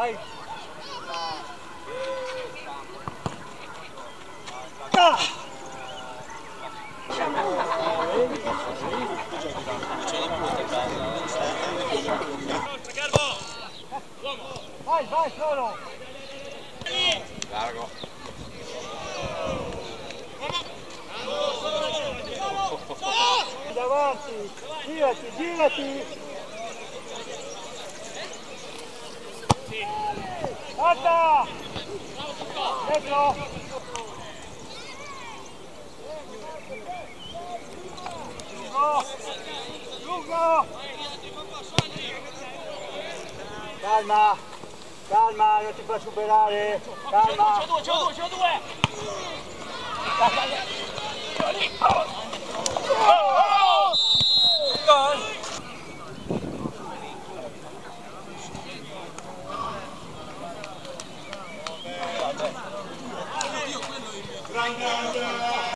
Hai. Ah! Vai, vai solo! Largo! Davanti! Girati, girati! Guarda! Dietro! Lungo! Calma! Calma, non ti fa superare! Calma! C'è due, c'è due, c'è due! Vabbè. down, down.